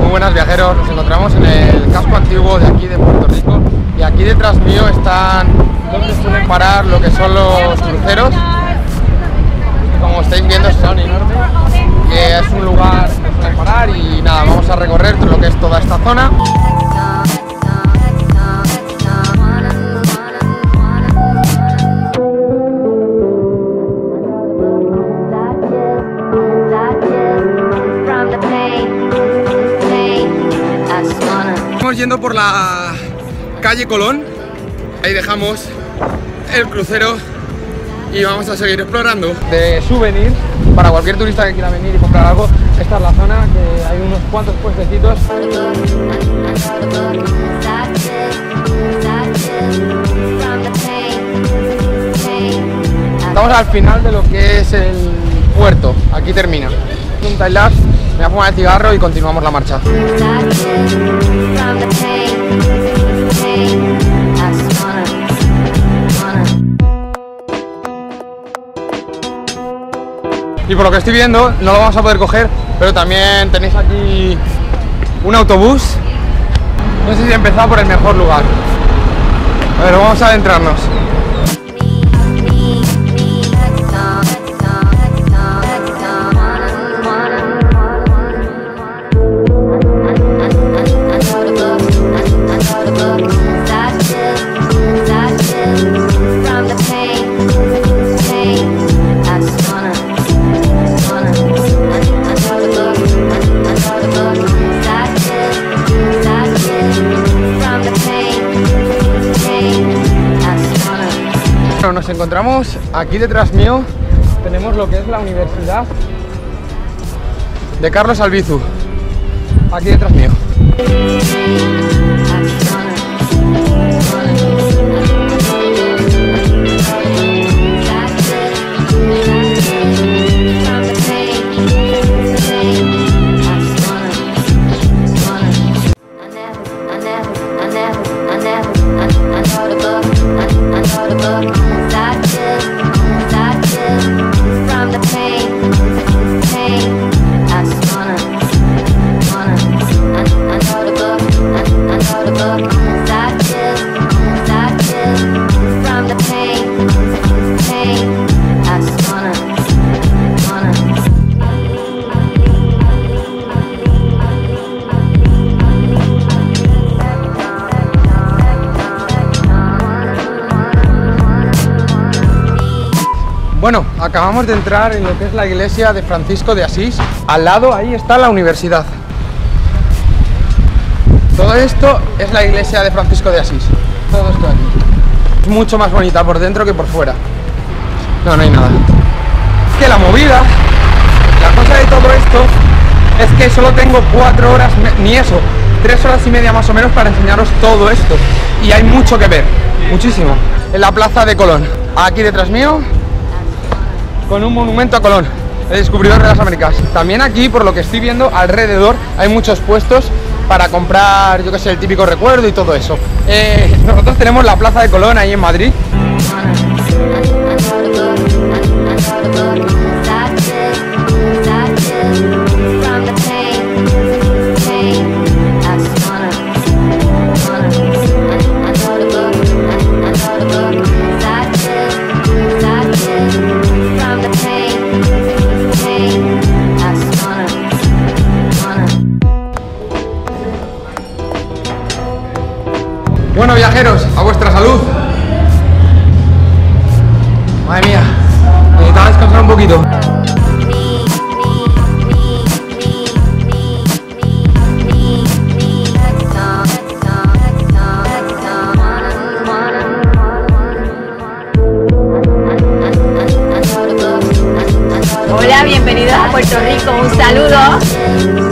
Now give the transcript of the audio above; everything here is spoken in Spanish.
Muy buenas viajeros, nos encontramos en el casco antiguo de aquí de Puerto Rico. Y aquí detrás mío están donde suelen parar lo que son los cruceros. Zona. Estamos yendo por la calle Colón, ahí dejamos el crucero y vamos a seguir explorando. De souvenir, para cualquier turista que quiera venir y comprar algo, esta es la zona, que hay unos cuantos puestecitos. Estamos al final de lo que es el puerto, aquí termina. Un time me voy a fumar el cigarro y continuamos la marcha. Y por lo que estoy viendo, no lo vamos a poder coger, pero también tenéis aquí un autobús. No sé si he empezado por el mejor lugar. A ver, vamos a adentrarnos. Nos encontramos aquí detrás mío, tenemos lo que es la Universidad de Carlos Albizu, aquí detrás mío. Bueno, acabamos de entrar en lo que es la iglesia de Francisco de Asís. Al lado ahí está la universidad. Todo esto es la iglesia de Francisco de Asís. Todo esto aquí. Es mucho más bonita por dentro que por fuera. No, no hay nada. Es que la movida, la cosa de todo esto, es que solo tengo cuatro horas, ni eso, tres horas y media más o menos para enseñaros todo esto. Y hay mucho que ver, muchísimo. En la plaza de Colón. Aquí detrás mío con un monumento a Colón, el descubridor de las Américas. También aquí, por lo que estoy viendo, alrededor hay muchos puestos para comprar, yo que sé, el típico recuerdo y todo eso. Eh, nosotros tenemos la Plaza de Colón ahí en Madrid. Viajeros, a vuestra salud. Madre mía, necesitaba descansar un poquito. Hola, bienvenidos a Puerto Rico. Un saludo.